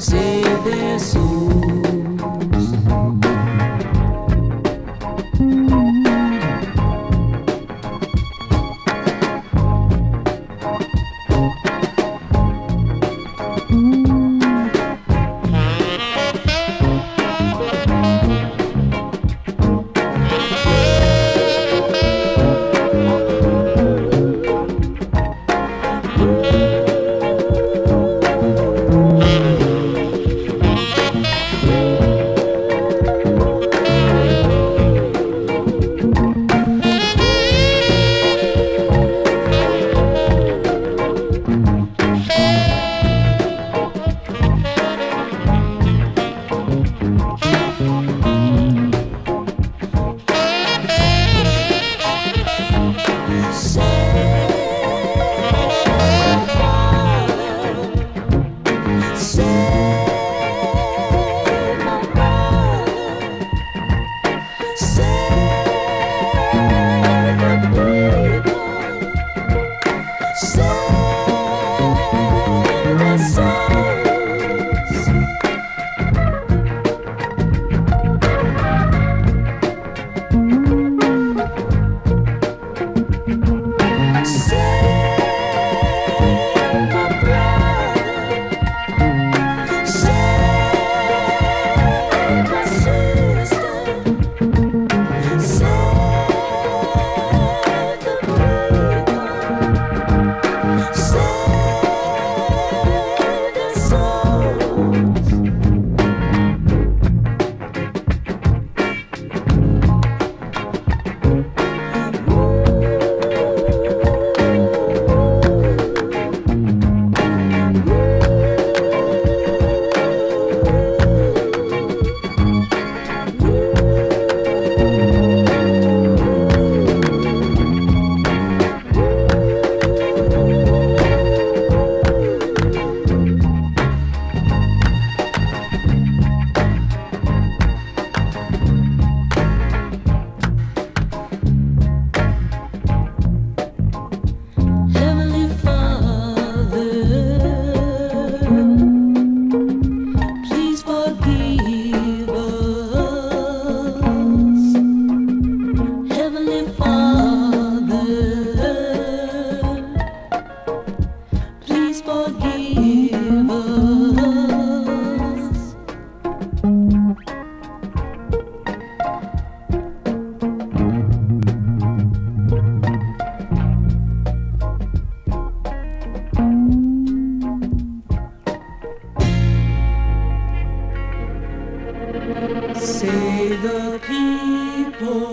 Say their soul. say Save the people.